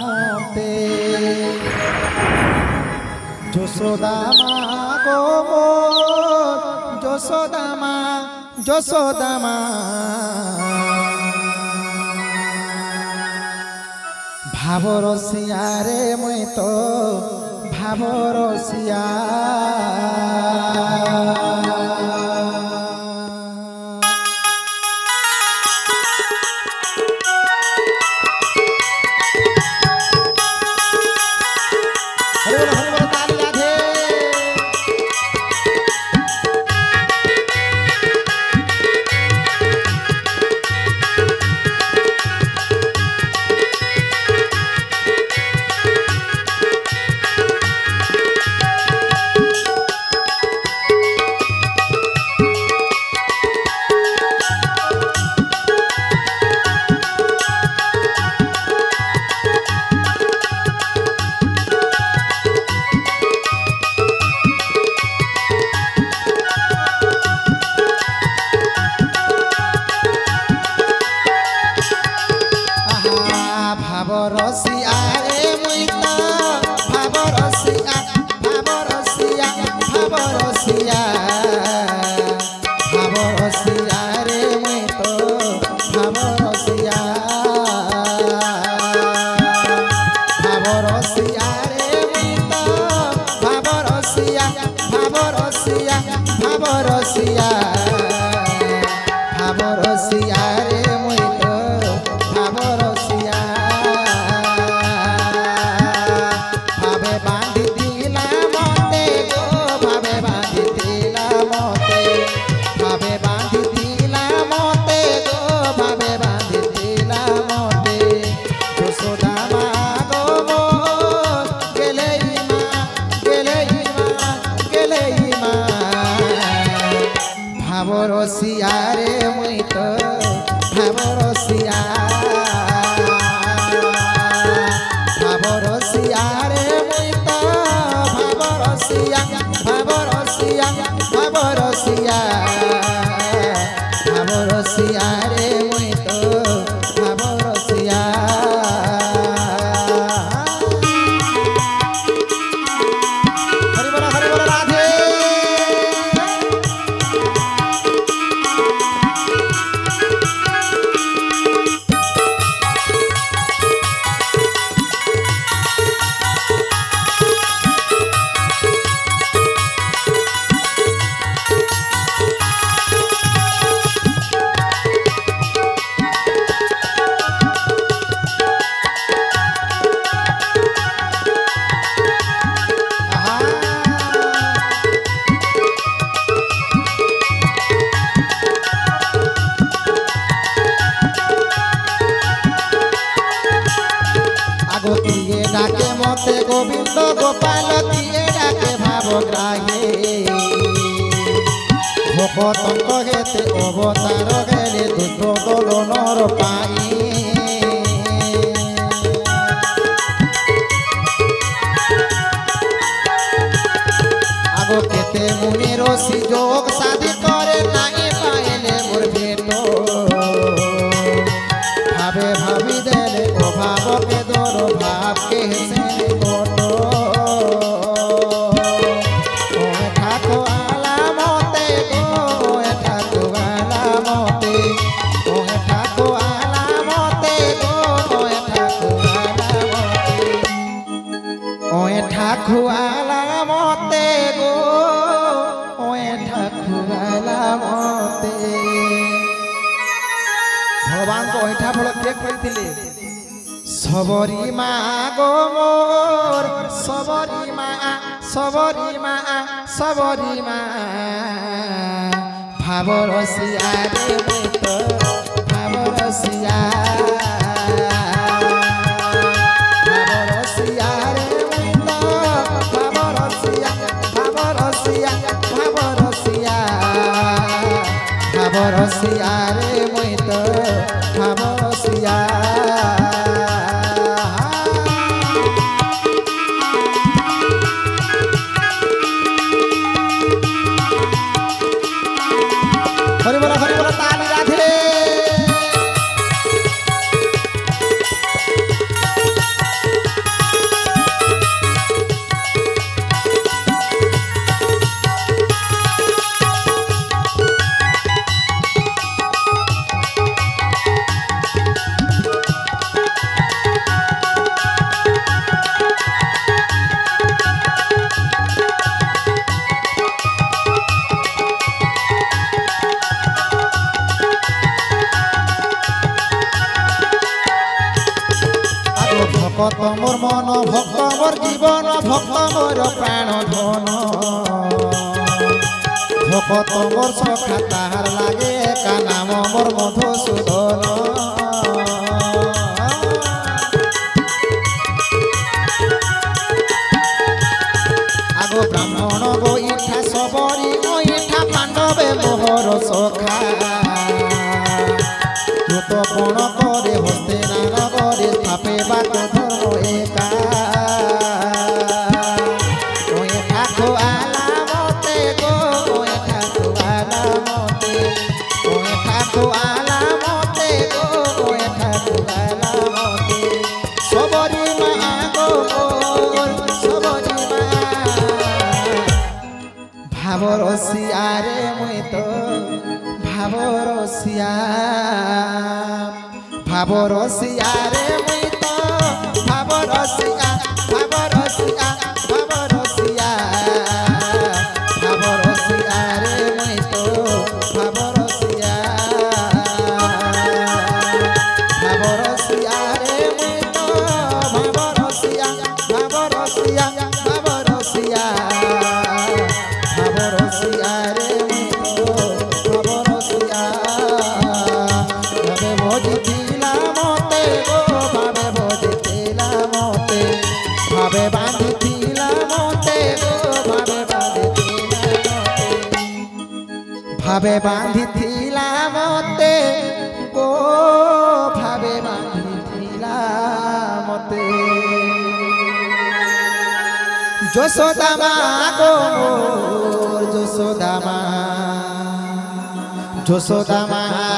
মতে যশোদা মা গো মোর যশোদা মা যশোদা মা। ভাবরসিয়া রে মুই তো ভাবরসিয়া হরে ভাবরসিয়া ভাবরসিয়া রে মুই তো ভাবরসিয়া ভাবরসিয়া রে মুই তো ভাবরসিয়া ভাবরসিয়া ভাবরসিয়া ভাবরসিয়া রে মুই তো গোবিন্দ গোপাল দিয়ে ডাকে ভাব গ্রাহে ভকতঙ্ক হেতে অবতার গেলে দুটো দোলনর পাই আগো কেতে মুনির যোগ সাধি ঠাকুয়ালা মতে গো, ওয়ে ঠাকুয়ালা মতে ভগবান অইঠা ফল কে কইলে সবরি মা গো মোর, সবরি মা সবরি মা সবরি মা। ভাবরসিয়া রে ভাবরসিয়া। ভকত মোর মন, ভক্ত মোর জীবন, ভক্ত মোর প্রাণ, ধন। ভকত মোর সখা তাহার লাগে, একা নাম মোর মধুসূদন। আগো ব্রাহ্মণ বৈঠা সবরি বৈঠা পাণ্ডবে মোহর সখা। যত কোণ ভাবরসিয়ারে মুই তো ভাবর সিয়া ভাবর সিয়ারে মুই তো ভাবরসিয়া ভাবরসিয়া ভাবে বাঁধিলা মতে গো ভাবে বাঁধিলা মতে যশোদা মা গো যশোদা মা যশোদা মা